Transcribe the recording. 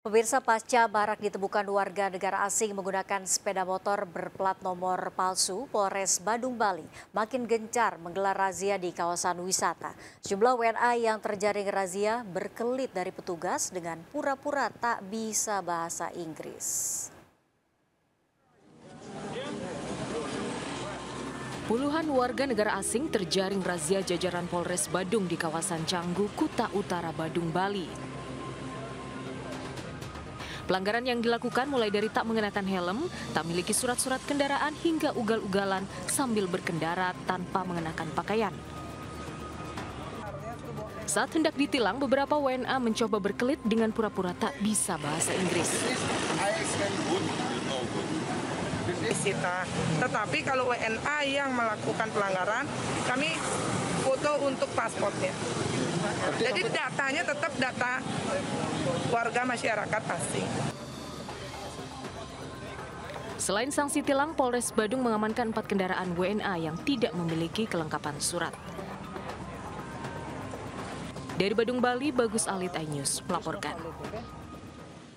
Pemirsa pasca barak ditemukan warga negara asing menggunakan sepeda motor berplat nomor palsu, Polres Badung Bali makin gencar menggelar razia di kawasan wisata. Jumlah WNA yang terjaring razia berkelit dari petugas dengan pura-pura tak bisa bahasa Inggris. Puluhan warga negara asing terjaring razia jajaran Polres Badung di kawasan Canggu, Kuta Utara, Badung, Bali. Pelanggaran yang dilakukan mulai dari tak mengenakan helm, tak memiliki surat-surat kendaraan hingga ugal-ugalan sambil berkendara tanpa mengenakan pakaian. Saat hendak ditilang, beberapa WNA mencoba berkelit dengan pura-pura tak bisa bahasa Inggris. Disita. Tetapi kalau WNA yang melakukan pelanggaran, kami foto untuk pasportnya. Jadi datanya tetap data warga masyarakat asing. Selain sanksi tilang, Polres Badung mengamankan empat kendaraan WNA yang tidak memiliki kelengkapan surat. Dari Badung, Bali, Bagus Alit iNews melaporkan.